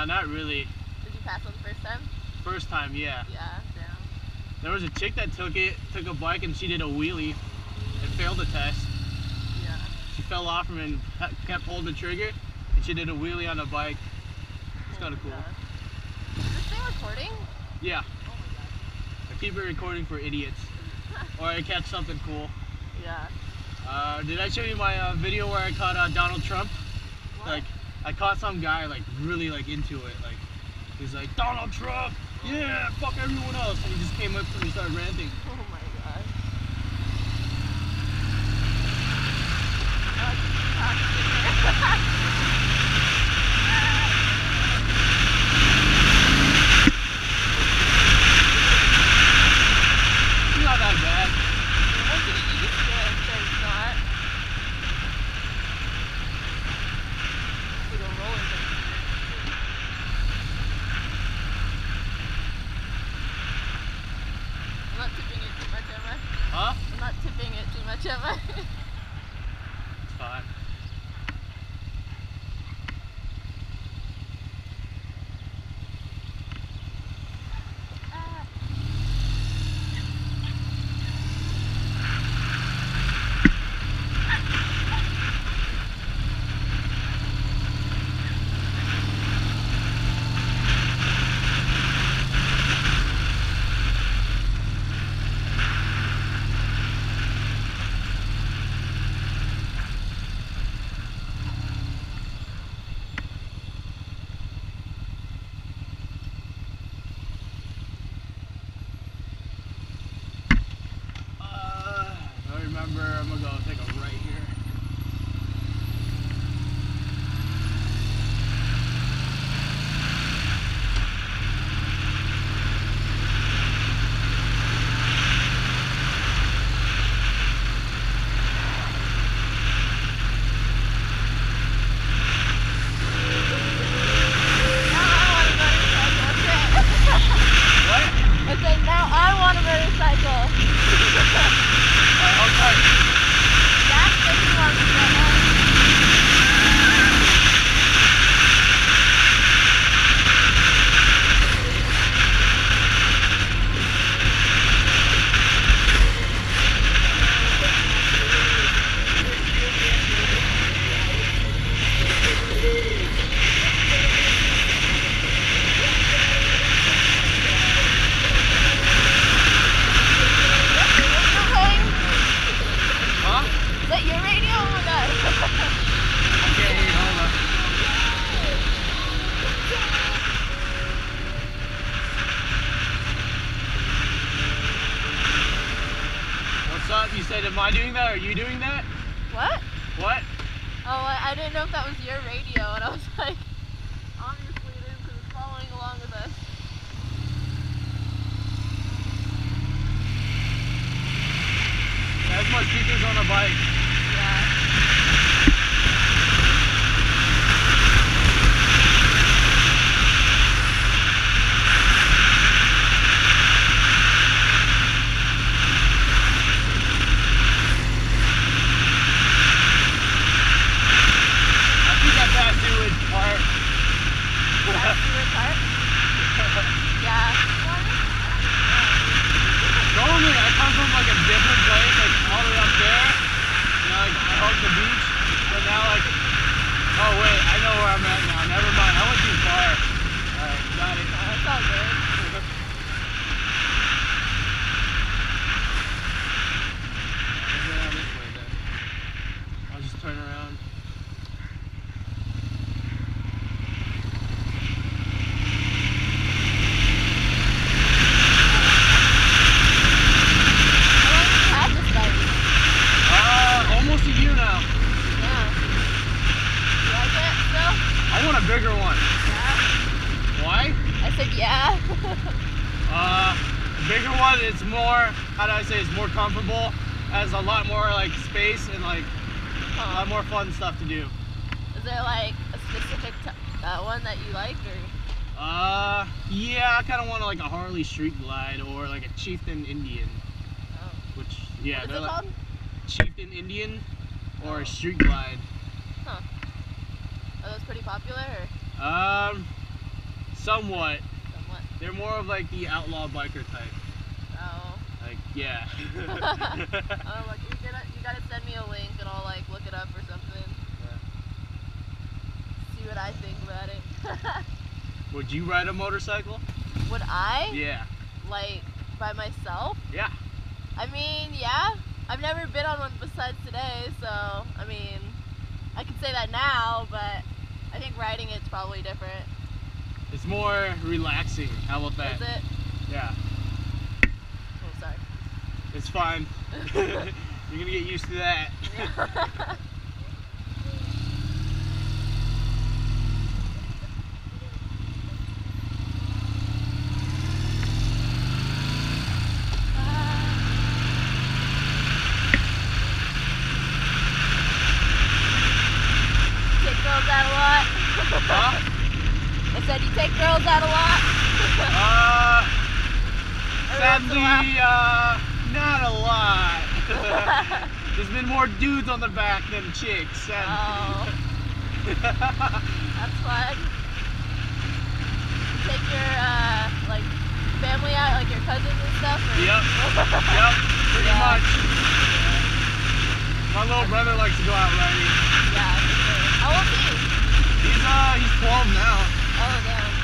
No, not really. Did you pass on the first time? First time, yeah. Yeah, damn. There was a chick that took it, took a bike, and she did a wheelie. It failed the test. Yeah. She fell off from and kept holding the trigger, and she did a wheelie on the bike. It's kind of cool. Is this thing recording? Yeah, Oh my god. I keep it recording for idiots, or I catch something cool. Yeah. Uh, did I show you my uh, video where I caught uh, Donald Trump? What? Like, I caught some guy like really like into it. Like, he's like Donald Trump, yeah, fuck everyone else, and he just came up to me and started ranting. Oh my god. It's you doing that? what? What? Oh, I, I didn't know if that was your radio, and I was like, obviously it is because it's following along with us. That's my speakers on the bike. Yeah. I think I passed Seward Park. That's your part? Yeah. Normally, I come from like a different place, like all the way up there. You know, like I hug the beach. But now, like, oh wait, I know where I'm at now. Never mind, I went too far. Alright, got it. No, it's all good. Let's go down this way then. I'll just turn around. How long have you had this bike? Uh, almost a year now. Yeah. You like it still? I want a bigger one. Yeah. Why? I said yeah. Uh, bigger one. It's more. How do I say? It's more comfortable. Has a lot more like space and like a lot more fun stuff to do. Is there like a specific uh, one that you like or? Uh, yeah, I kind of want like a Harley Street Glide or like a Chieftain Indian, Oh. which yeah, what is it like called? Chieftain Indian or Oh. a Street Glide. Huh. Are those pretty popular or? Um, somewhat. Somewhat. They're more of like the outlaw biker type. Oh. Like, yeah. look, you gotta, send me a link and I'll like look it up or something. See what I think about it. Would you ride a motorcycle? Would I? Yeah. Like, by myself? Yeah. I mean, yeah. I've never been on one besides today, so, I mean, I can say that now, but I think riding it's probably different. It's more relaxing. How about that? Is it? Yeah. Oh, sorry. It's fine. You're gonna get used to that. Take girls out a lot. huh? I said you take girls out a lot. Uh, Every once in a while. sadly, uh, not a lot. There's been more dudes on the back than chicks. Oh, that's fun. You take your uh, like family out, like your cousins and stuff. Or? Yep. Yep, pretty Yeah. much. My little brother likes to go out riding. Yeah, for sure. How old is he? He's uh he's 12 now. Oh damn.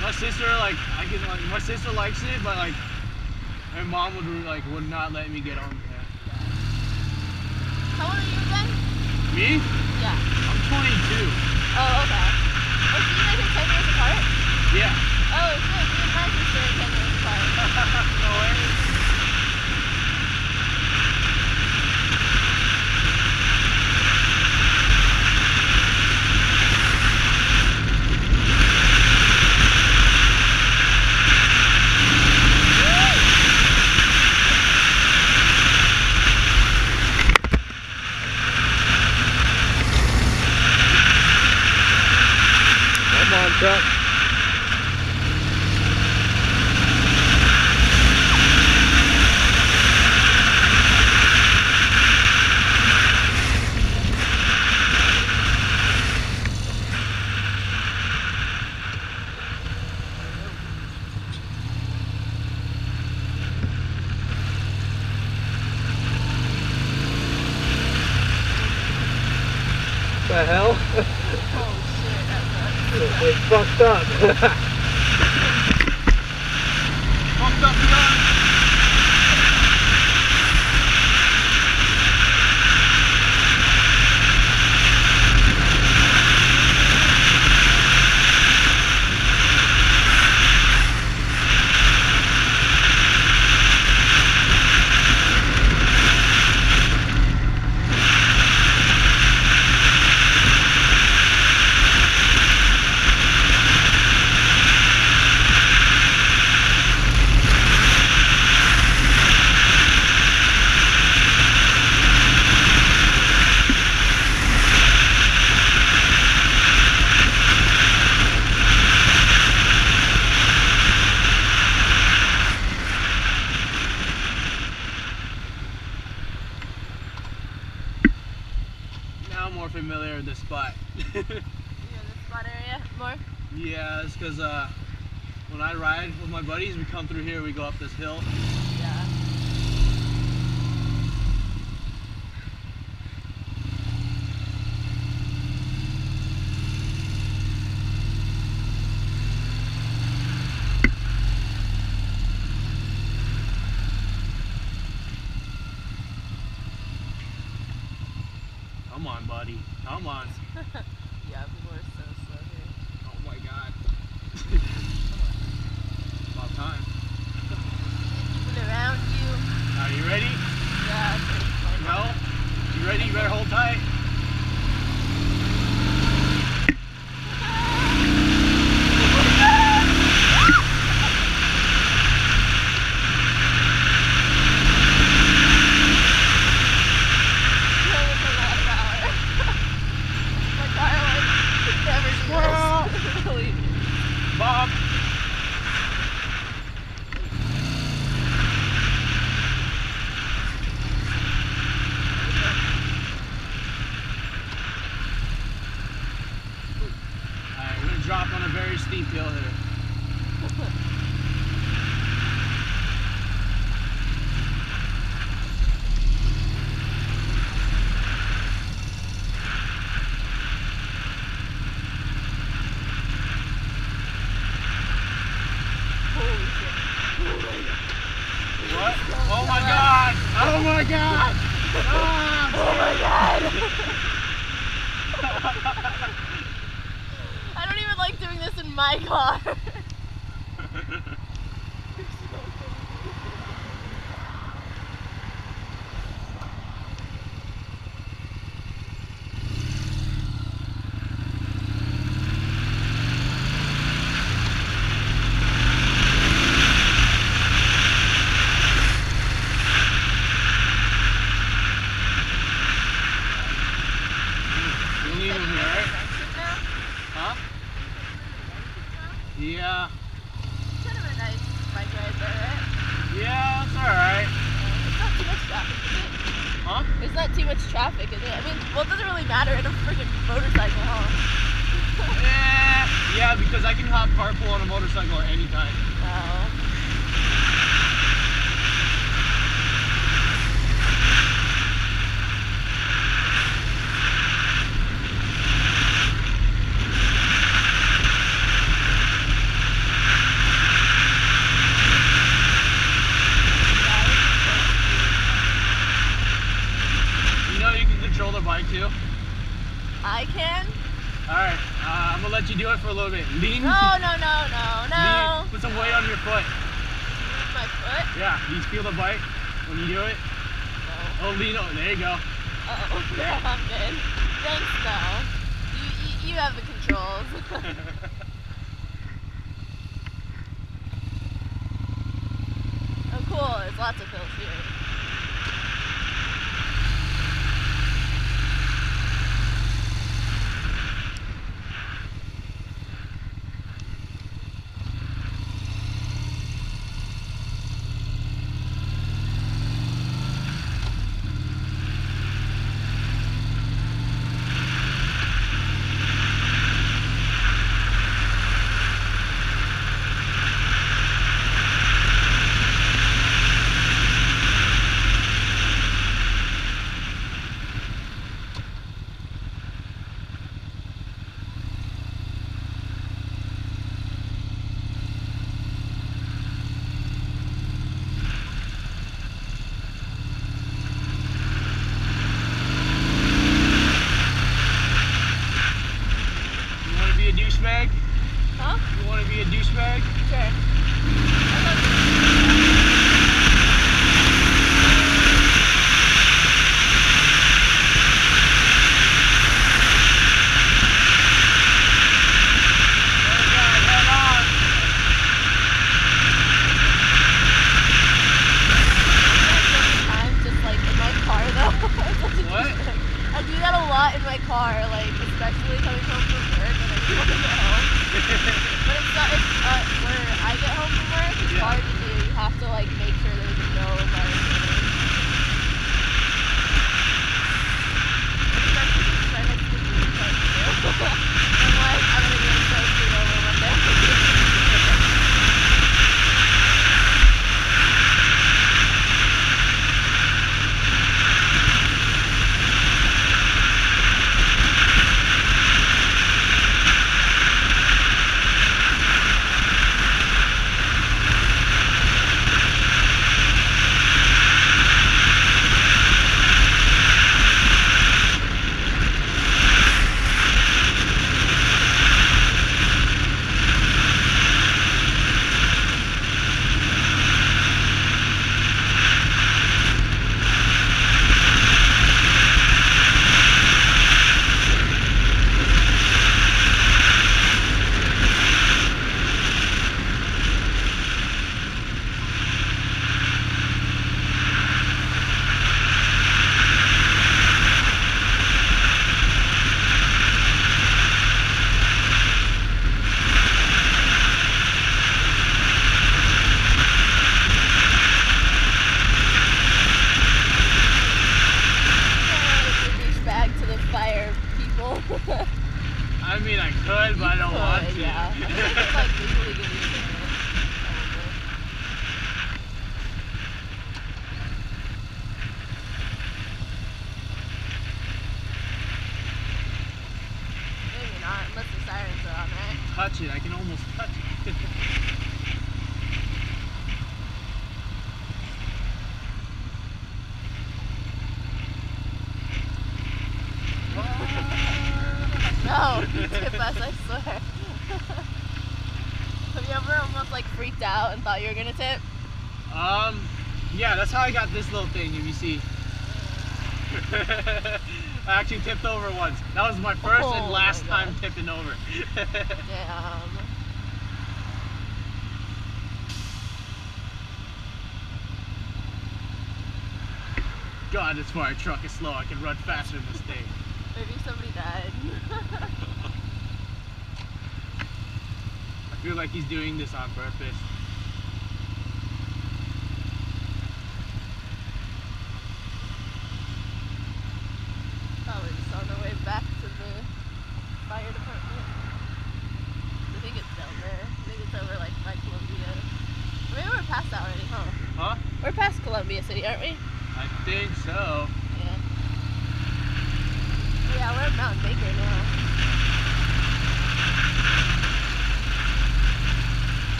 My sister like I can like my sister likes it, but like my mom would like would not let me get on there. How old are you again? Me? Yeah. I'm 22. Oh okay. Oh, so you guys are ten years apart? Yeah. Oh shit, me and my sister are ten years apart. no way. mano. It's because uh, when I ride with my buddies, we come through here, we go up this hill. Yeah. Come on, buddy. Come on. my god! Oh my god! Oh my god! I don't even like doing this in my car. for a little bit. Lean. No, no, no, no, no. lean- Put some weight on your foot. My foot? Yeah, you feel the bike when you do it? No. Oh, lean on. There you go. Oh, Yeah. I'm good. Thanks, though. You, you, you have the controls. oh, cool. There's lots of hills here. You wanna be a douchebag? Huh? You wanna be a douchebag? Sure. Okay, head on. I'm just like in my car though. What? I do that a lot in my car, touch it. I can almost touch it. no, you tip us, I swear. Have you ever almost like freaked out and thought you were gonna tip? Um, yeah, that's how I got this little thing, if you see. I actually tipped over once. That was my first oh and last time tipping over. Damn. God, this fire truck is slow. I can run faster than this thing. Maybe somebody died. I feel like he's doing this on purpose.